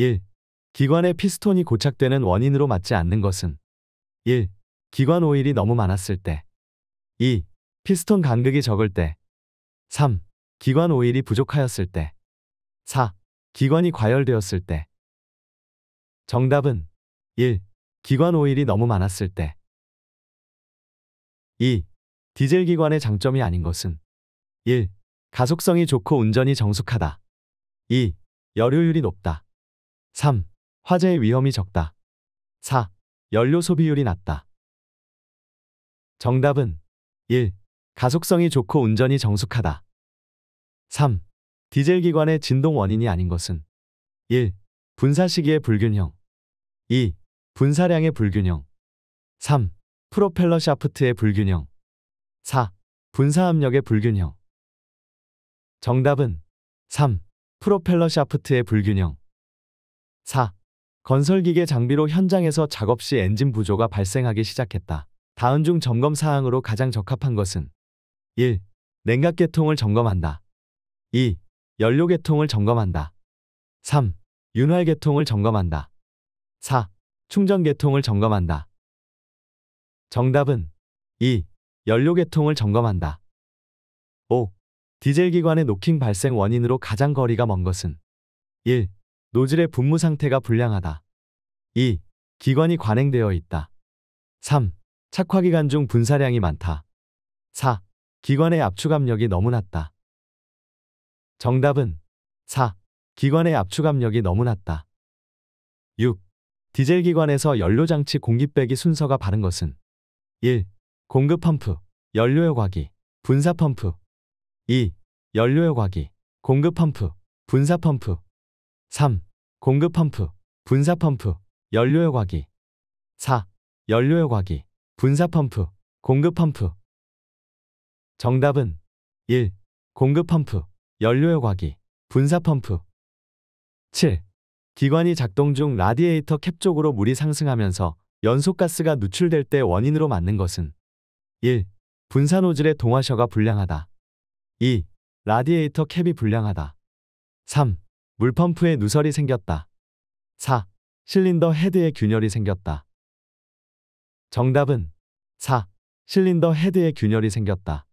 1. 기관의 피스톤이 고착되는 원인으로 맞지 않는 것은 1. 기관 오일이 너무 많았을 때 2. 피스톤 간극이 적을 때 3. 기관 오일이 부족하였을 때 4. 기관이 과열되었을 때 정답은 1. 기관 오일이 너무 많았을 때 2. 디젤 기관의 장점이 아닌 것은 1. 가속성이 좋고 운전이 정숙하다 2. 열효율이 높다 3. 화재의 위험이 적다 4. 연료 소비율이 낮다 정답은 1. 가속성이 좋고 운전이 정숙하다 3. 디젤 기관의 진동 원인이 아닌 것은 1. 분사 시기의 불균형 2. 분사량의 불균형 3. 프로펠러 샤프트의 불균형 4. 분사 압력의 불균형 정답은 3. 프로펠러 샤프트의 불균형 4. 건설기계 장비로 현장에서 작업 시 엔진 부조가 발생하기 시작했다. 다음 중 점검 사항으로 가장 적합한 것은 1. 냉각 계통을 점검한다. 2. 연료 계통을 점검한다. 3. 윤활 계통을 점검한다. 4. 충전 계통을 점검한다. 정답은 2. 연료 계통을 점검한다. 5. 디젤 기관의 노킹 발생 원인으로 가장 거리가 먼 것은 1. 노즐의 분무 상태가 불량하다. 2. 기관이 관행되어 있다. 3. 착화기간 중 분사량이 많다. 4. 기관의 압축 압력이 너무 낮다. 정답은 4. 기관의 압축 압력이 너무 낮다. 6. 디젤 기관에서 연료장치 공기 빼기 순서가 바른 것은 1. 공급 펌프, 연료 여과기, 분사 펌프 2. 연료 여과기, 공급 펌프, 분사 펌프 3. 공급 펌프, 분사 펌프, 연료 여과기 4. 연료 여과기, 분사 펌프, 공급 펌프 정답은 1. 공급 펌프, 연료요 과기, 분사 펌프 7. 기관이 작동 중 라디에이터 캡 쪽으로 물이 상승하면서 연소가스가 누출될 때 원인으로 맞는 것은 1. 분사 노즐의 동화셔가 불량하다. 2. 라디에이터 캡이 불량하다. 3. 물펌프에 누설이 생겼다. 4. 실린더 헤드에 균열이 생겼다. 정답은 4. 실린더 헤드에 균열이 생겼다.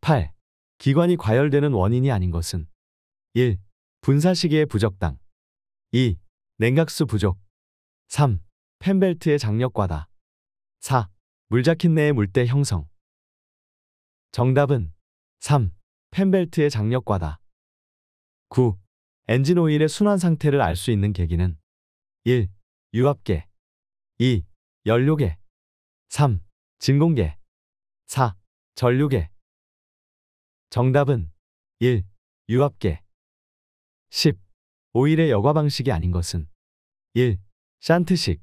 8. 기관이 과열되는 원인이 아닌 것은 1. 분사 시기의 부적당 2. 냉각수 부족 3. 펜벨트의 장력과다 4. 물자킷 내의 물때 형성 정답은 3. 펜벨트의 장력과다 9. 엔진 오일의 순환 상태를 알 수 있는 계기는 1. 유압계 2. 연료계 3. 진공계 4. 전류계 정답은 1. 유압계 10. 오일의 여과 방식이 아닌 것은 1. 샨트식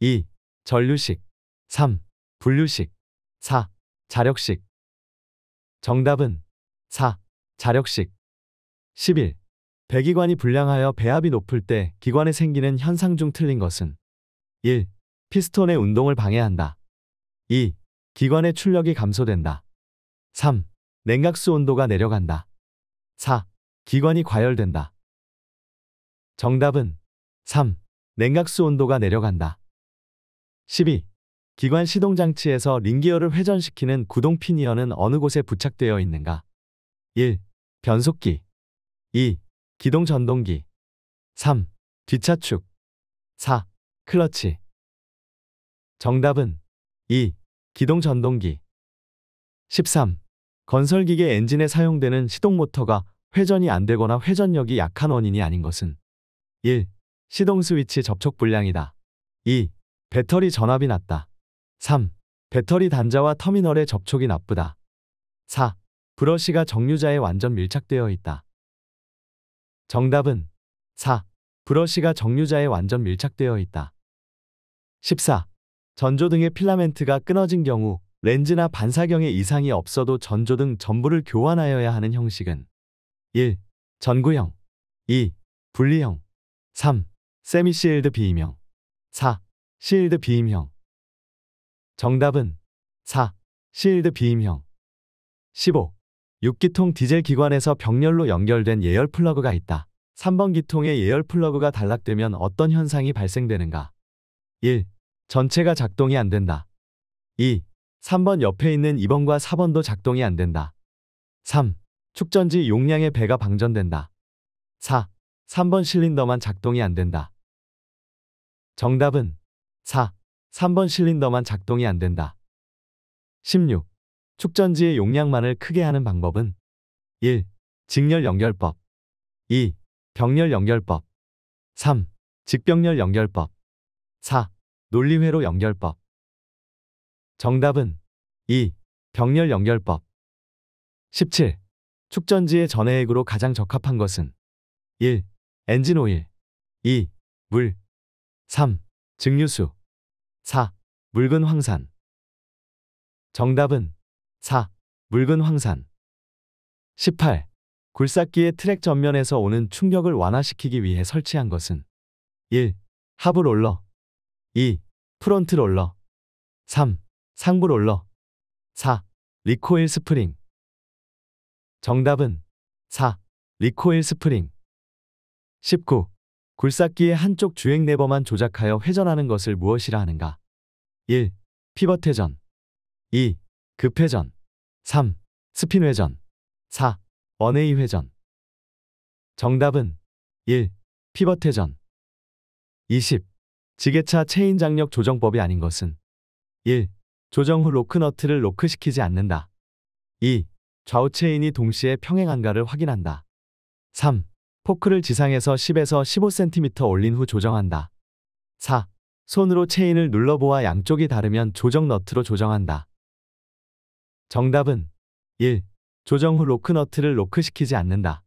2. 전류식 3. 분류식 4. 자력식 정답은 4. 자력식 11. 배기관이 불량하여 배압이 높을 때 기관에 생기는 현상 중 틀린 것은 1. 피스톤의 운동을 방해한다. 2. 기관의 출력이 감소된다. 3. 냉각수 온도가 내려간다. 4. 기관이 과열된다. 정답은 3. 냉각수 온도가 내려간다. 12. 기관 시동장치에서 링기어를 회전시키는 구동 피니어는 어느 곳에 부착되어 있는가? 1. 변속기 2. 기동 전동기 3. 뒷차축 4. 클러치 정답은 2. 기동 전동기 13. 건설기계 엔진에 사용되는 시동 모터가 회전이 안 되거나 회전력이 약한 원인이 아닌 것은 1. 시동 스위치 접촉 불량이다. 2. 배터리 전압이 낮다. 3. 배터리 단자와 터미널의 접촉이 나쁘다. 4. 브러시가 정류자에 완전 밀착되어 있다. 정답은 4. 브러시가 정류자에 완전 밀착되어 있다. 14. 전조등의 필라멘트가 끊어진 경우 렌즈나 반사경에 이상이 없어도 전조등 전부를 교환하여야 하는 형식은 1. 전구형 2. 분리형 3. 세미시일드 비임형 4. sealed beam형 정답은 4. sealed beam형 15. 6기통 디젤 기관에서 병렬로 연결된 예열 플러그가 있다. 3번 기통의 예열 플러그가 단락되면 어떤 현상이 발생되는가? 1. 전체가 작동이 안 된다. 2. 3번 옆에 있는 2번과 4번도 작동이 안 된다. 3. 축전지 용량의 배가 방전된다. 4. 3번 실린더만 작동이 안 된다. 정답은 4. 3번 실린더만 작동이 안 된다. 16. 축전지의 용량만을 크게 하는 방법은 1. 직렬 연결법 2. 병렬 연결법 3. 직병렬 연결법 4. 논리회로 연결법 정답은 2. 병렬 연결법 17. 축전지의 전해액으로 가장 적합한 것은 1. 엔진 오일 2. 물 3. 증류수 4. 묽은 황산 정답은 4. 묽은 황산 18. 굴삭기의 트랙 전면에서 오는 충격을 완화시키기 위해 설치한 것은 1. 하부 롤러 2. front 롤러 3. 상부 롤러 4. recoil 스프링 정답은 4. recoil 스프링 19. 굴삭기의 한쪽 주행 레버만 조작하여 회전하는 것을 무엇이라 하는가? 1. 피벗 회전 2. 급 회전 3. 스핀 회전 4. one-way 회전 정답은 1. 피벗 회전 20. 지게차 체인 장력 조정법이 아닌 것은 1. 조정 후 lock nut를 lock시키지 않는다. 2. 좌우 체인이 동시에 평행한가를 확인한다. 3. 포크를 지상에서 10에서 15cm 올린 후 조정한다. 4. 손으로 체인을 눌러보아 양쪽이 다르면 조정 너트로 조정한다. 정답은 1. 조정 후 lock nut를 lock시키지 않는다.